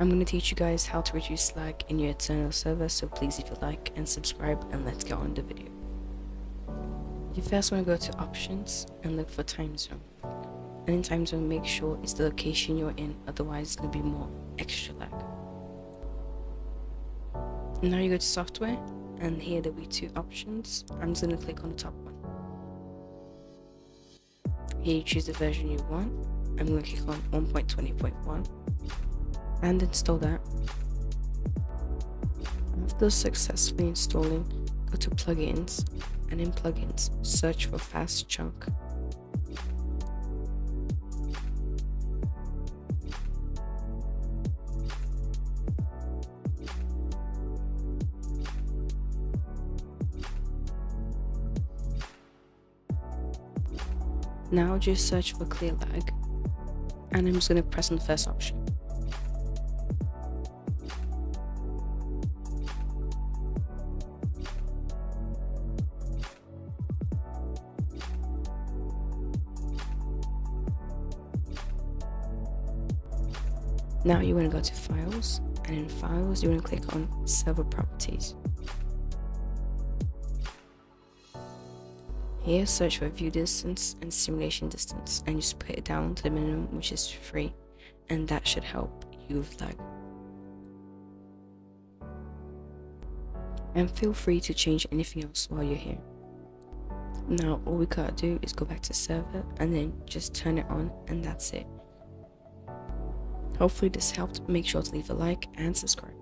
I'm going to teach you guys how to reduce lag in your Aternos server, so please leave a like and subscribe and let's get on the video. You first want to go to options and look for time zone. And in time zone make sure it's the location you're in, otherwise it's going to be more extra lag. Now you go to software and here there'll be two options. I'm just going to click on the top one. Here you choose the version you want. I'm going to click on 1.20.1 and install that. After successfully installing, go to plugins and in plugins, search for fast chunk. Now just search for clear lag and I'm just going to press on the first option. Now you want to go to files and in files you want to click on server properties. Here search for view distance and simulation distance and just put it down to the minimum which is free and that should help you with lag. And feel free to change anything else while you're here. Now all we gotta do is go back to server and then just turn it on and that's it. Hopefully this helped. Make sure to leave a like and subscribe.